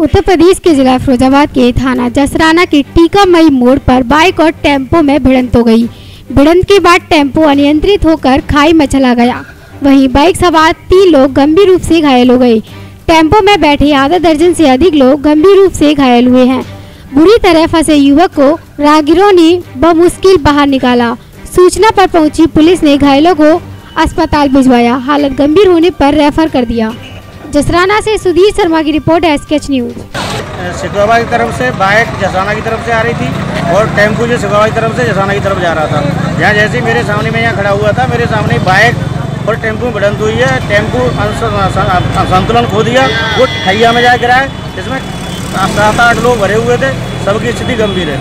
उत्तर प्रदेश के जिला फिरोजाबाद के थाना जसराना के टीका मई मोड़ पर बाइक और टेंपो में भिड़ंत हो गई। भिड़ंत के बाद टेंपो अनियंत्रित होकर खाई में चला गया। वहीं बाइक सवार तीन लोग गंभीर रूप से घायल हो गए। टेंपो में बैठे आधा दर्जन से अधिक लोग गंभीर रूप से घायल हुए हैं। बुरी तरह फंसे युवक को रागिरों ने बमुश्किल बाहर निकाला। सूचना पर पहुँची पुलिस ने घायलों को अस्पताल भिजवाया। हालत गंभीर होने पर रेफर कर दिया। जसराना से सुधीर शर्मा की रिपोर्ट है स्केच न्यूज़ सिकवाबा की तरफ़ से बाइक जसाना की तरफ़ से आ रही थी और टेंपू जो सिकवाबा की तरफ़ से जसाना की तरफ़ जा रहा था। यहाँ जैसे मेरे सामने में यहाँ खड़ा हुआ था, मेरे सामने बाइक और टेंपू में भिड़ंत हुई है। टेंपू संतुलन खो दिया। वो ठैया में जा गिरा है। इसमें सात आठ लोग भरे हुए थे। सबकी स्थिति गंभीर है।